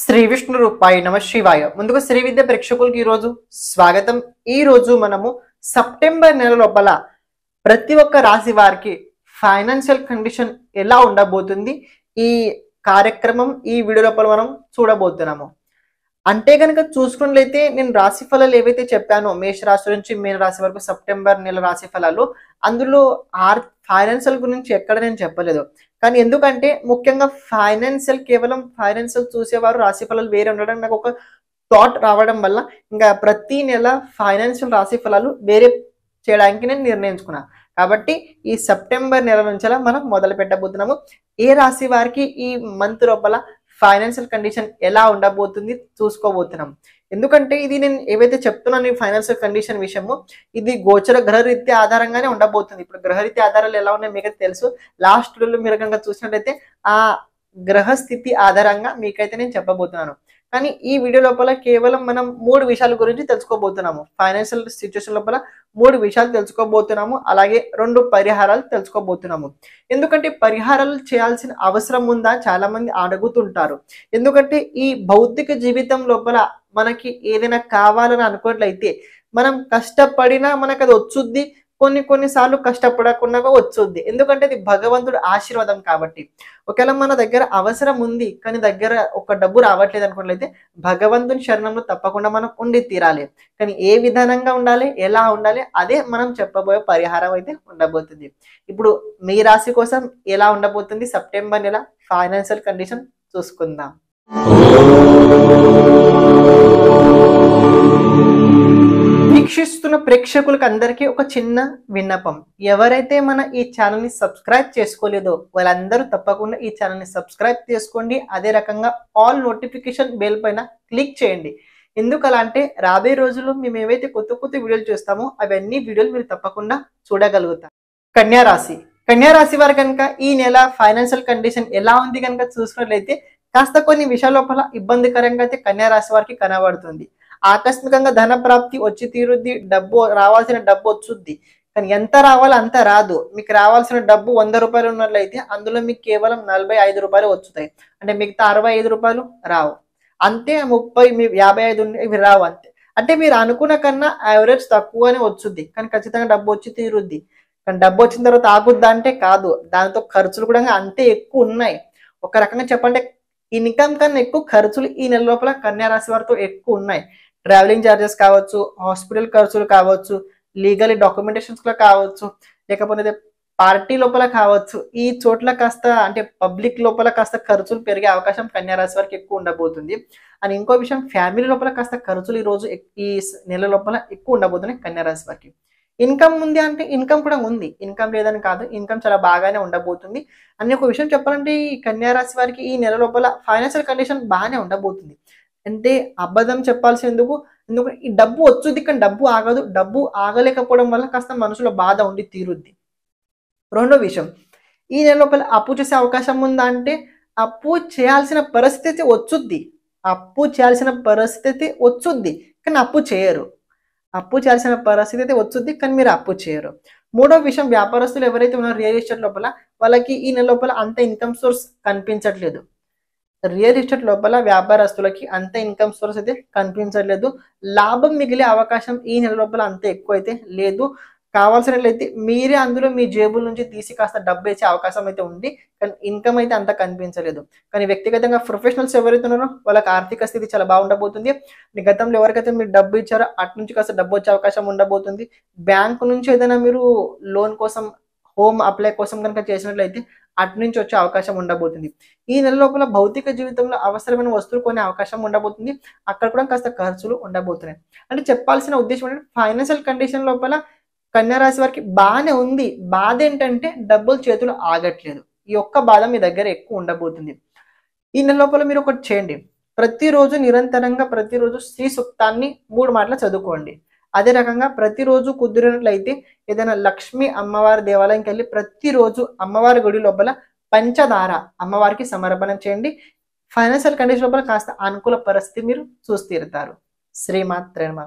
శ్రీ విష్ణు రూపాయి నమ శివాయ. ముందుగా శ్రీ విద్య ప్రేక్షకులకి ఈరోజు స్వాగతం. ఈ రోజు మనము సెప్టెంబర్ నెల లోపల ప్రతి ఒక్క రాశి వారికి ఫైనాన్షియల్ కండిషన్ ఎలా ఉండబోతుంది? ఈ కార్యక్రమం ఈ వీడియో లోపల మనం చూడబోతున్నాము. అంటే కనుక చూసుకున్నట్లయితే నేను రాశి ఫలాలు ఏవైతే చెప్పానో మేష రాశి నుంచి మీన రాశి వరకు సెప్టెంబర్ నెల రాశి ఫలాలు అందులో ఆర్ ఫైనాన్షియల్ గురించి ఎక్కడ నేను చెప్పలేదు. కానీ ఎందుకంటే ముఖ్యంగా ఫైనాన్షియల్ కేవలం ఫైనాన్షియల్ చూసేవారు రాశి ఫలాలు వేరే ఉండడం నాకు ఒక థాట్ రావడం వల్ల ఇంకా ప్రతి నెల ఫైనాన్షియల్ రాశి ఫలాలు వేరే చేయడానికి నేను నిర్ణయించుకున్నా. కాబట్టి ఈ సెప్టెంబర్ నెల నుంచి మనం మొదలు పెట్టబోతున్నాము ఏ రాశి వారికి ఈ మంత్ లోపల ఫైనాన్షియల్ కండిషన్ ఎలా ఉండబోతుంది చూసుకోబోతున్నాం. ఎందుకంటే ఇది నేను ఏవైతే చెప్తున్నాను ఈ ఫైనాన్షియల్ కండిషన్ విషయము ఇది గోచర గ్రహరీత్య ఆధారంగానే ఉండబోతుంది. ఇప్పుడు గ్రహరీత్య ఆధారాలు ఎలా ఉన్నాయో మీకు తెలుసు. లాస్ట్లో మీరు కనుక చూసినట్టయితే ఆ గ్రహ స్థితి ఆధారంగా మీకైతే నేను చెప్పబోతున్నాను. కానీ ఈ వీడియో లోపల కేవలం మనం మూడు విషయాల గురించి తెలుసుకోబోతున్నాము. ఫైనాన్షియల్ సిచ్యువేషన్ లోపల మూడు విషయాలు తెలుసుకోబోతున్నాము. అలాగే రెండు పరిహారాలు తెలుసుకోబోతున్నాము. ఎందుకంటే పరిహారాలు చేయాల్సిన అవసరం ఉందా? చాలా మంది అడుగుతుంటారు. ఎందుకంటే ఈ భౌతిక జీవితం లోపల మనకి ఏదైనా కావాలని అనుకున్నట్లయితే మనం కష్టపడినా మనకు అది వచ్చుద్ది. కొన్ని కొన్నిసార్లు కష్టపడకుండా వచ్చుద్ది. ఎందుకంటే అది భగవంతుడు ఆశీర్వాదం కాబట్టి. ఒకవేళ మన దగ్గర అవసరం ఉంది కానీ దగ్గర ఒక డబ్బు రావట్లేదు అనుకున్నట్లయితే భగవంతుని శరణంలో తప్పకుండా మనం ఉండి తీరాలి. కానీ ఏ విధానంగా ఉండాలి ఎలా ఉండాలి అదే మనం చెప్పబోయే పరిహారం అయితే ఉండబోతుంది. ఇప్పుడు మీ రాశి కోసం ఎలా ఉండబోతుంది సెప్టెంబర్ నెల? ఫైనాన్షియల్ కండిషన్ చూసుకుందాం. ప్రేక్షకులకు అందరికీ ఒక చిన్న విన్నపం. ఎవరైతే మన ఈ ఛానల్ని సబ్స్క్రైబ్ చేసుకోలేదో వాళ్ళందరూ తప్పకుండా ఈ ఛానల్ని సబ్స్క్రైబ్ చేసుకోండి. అదే రకంగా ఆల్ నోటిఫికేషన్ బెల్ పైన క్లిక్ చేయండి. ఎందుకలా అంటే రాబోయే రోజుల్లో మేము ఏవైతే కొత్త కొత్త వీడియోలు చూస్తామో అవన్నీ వీడియోలు మీరు తప్పకుండా చూడగలుగుతారు. కన్యారాశి కన్యారాశి కన్యా రాశి వారు కనుక ఈ నెల ఫైనాన్షియల్ కండిషన్ ఎలా ఉంది కనుక చూసుకున్నట్లయితే కాస్త కొన్ని విషయాల లోపల ఇబ్బందికరంగా అయితే కన్యారాశి వారికి కనబడుతుంది. ఆకస్మికంగా ధన ప్రాప్తి వచ్చి తీరుద్ది డబ్బు రావాల్సిన డబ్బు వచ్చుద్ది. కానీ ఎంత రావాలో అంత రాదు. మీకు రావాల్సిన డబ్బు వంద రూపాయలు ఉన్నట్లయితే అందులో మీకు కేవలం నలభై ఐదు రూపాయలు వచ్చుతాయి. అంటే మిగతా అరవై ఐదు రూపాయలు రావు. అంతే ముప్పై మీ యాభై ఐదు ఇవి రావు అంతే. అంటే మీరు అనుకున్న కన్నా యావరేజ్ తక్కువనే వచ్చుద్ది. కానీ ఖచ్చితంగా డబ్బు వచ్చి తీరుద్ది. కానీ డబ్బు వచ్చిన తర్వాత ఆగుద్దా అంటే కాదు. దాంతో ఖర్చులు కూడా అంతే ఎక్కువ ఉన్నాయి. ఒక రకంగా చెప్పంటే ఇన్కమ్ కన్నా ఎక్కువ ఖర్చులు ఈ నెల లోపల కన్యా రాశి వారితో ఎక్కువ ఉన్నాయి. ట్రావెలింగ్ ఛార్జెస్ కావచ్చు హాస్పిటల్ ఖర్చులు కావచ్చు లీగల్ డాక్యుమెంటేషన్స్లో కావచ్చు లేకపోతే పార్టీ లోపల కావచ్చు ఈ చోట్ల కాస్త అంటే పబ్లిక్ లోపల కాస్త ఖర్చులు పెరిగే అవకాశం కన్యా రాశి వారికి ఎక్కువ ఉండబోతుంది. అని ఇంకో విషయం ఫ్యామిలీ లోపల కాస్త ఖర్చులు ఈ రోజు ఈ నెల లోపల ఎక్కువ ఉండబోతున్నాయి కన్యారాశి వారికి. ఇన్కమ్ ఉంది అంటే ఇన్కమ్ కూడా ఉంది. ఇన్కమ్ లేదని కాదు ఇన్కమ్ చాలా బాగానే ఉండబోతుంది. అని ఒక విషయం చెప్పాలంటే ఈ కన్యారాశి వారికి ఈ నెల లోపల ఫైనాన్షియల్ కండిషన్ బాగానే ఉండబోతుంది. అంటే అబద్ధం చెప్పాల్సి ఎందుకు? ఎందుకంటే ఈ డబ్బు వచ్చుద్ది కానీ డబ్బు ఆగదు. డబ్బు ఆగలేకపోవడం వల్ల కాస్త మనసులో బాధ ఉండి తీరుద్ది. రెండో విషయం. ఈ నెల లోపల అప్పు చేసే అవకాశం ఉందా అంటే అప్పు చేయాల్సిన పరిస్థితి వచ్చుద్ది అప్పు చేయాల్సిన పరిస్థితి వచ్చుద్ది కానీ అప్పు చేయరు. అప్పు చేయాల్సిన పరిస్థితి అయితే వచ్చుద్ది కానీ మీరు అప్పు చేయరు. మూడో విషయం వ్యాపారస్తులు ఎవరైతే ఉన్నారో రియల్ ఎస్టేట్ లోపల వాళ్ళకి ఈ నెల లోపల అంత ఇన్కమ్ సోర్స్ కనిపించట్లేదు. రియల్ ఎస్టేట్ లోపల వ్యాపారస్తులకి అంత ఇన్కమ్ సోర్స్ అయితే కనిపించట్లేదు లాభం మిగిలే అవకాశం ఈ నెల లోపల అంత ఎక్కువ అయితే లేదు. కావాల్సినట్లయితే మీరే అందులో మీ జేబుల నుంచి తీసి కాస్త డబ్బు వేసే అవకాశం అయితే ఉంది. కానీ ఇన్కమ్ అయితే అంత కనిపించలేదు. కానీ వ్యక్తిగతంగా ప్రొఫెషనల్స్ ఎవరైతే ఉన్నారో వాళ్ళకి ఆర్థిక స్థితి చాలా బాగుండబోతుంది. గతంలో ఎవరికైతే మీరు డబ్బు ఇచ్చారో అటు నుంచి కాస్త డబ్బు వచ్చే అవకాశం ఉండబోతుంది. బ్యాంకు నుంచి ఏదైనా మీరు లోన్ కోసం హోమ్ అప్లై కోసం కనుక చేసినట్లయితే అటు నుంచి వచ్చే అవకాశం ఉండబోతుంది. ఈ నెల లోపల భౌతిక జీవితంలో అవసరమైన వస్తువులు కొనే అవకాశం ఉండబోతుంది. అక్కడ కూడా కాస్త ఖర్చులు ఉండబోతున్నాయి. అంటే చెప్పాల్సిన ఉద్దేశం ఏంటంటే ఫైనాన్షియల్ కండిషన్ లోపల కన్యా రాశి వారికి బాగానే ఉంది. బాధ ఏంటంటే డబ్బులు చేతులు ఆగట్లేదు. ఈ ఒక్క బాధ మీ దగ్గర ఎక్కువ ఉండబోతుంది. ఈ నెల లోపల మీరు ఒకటి చేయండి. ప్రతిరోజు నిరంతరంగా ప్రతిరోజు శ్రీ సూక్తాన్ని మూడు మాటలు చదువుకోండి. అదే రకంగా ప్రతిరోజు కుదిరినట్లయితే ఏదైనా లక్ష్మి అమ్మవారి దేవాలయంకి వెళ్ళి ప్రతిరోజు అమ్మవారి గుడి లోపల పంచదార అమ్మవారికి సమర్పణ చేయండి. ఫైనాన్షియల్ కండిషన్ లోపల కాస్త అనుకూల పరిస్థితి మీరు చూస్తీరుతారు శ్రీమాత్రేమ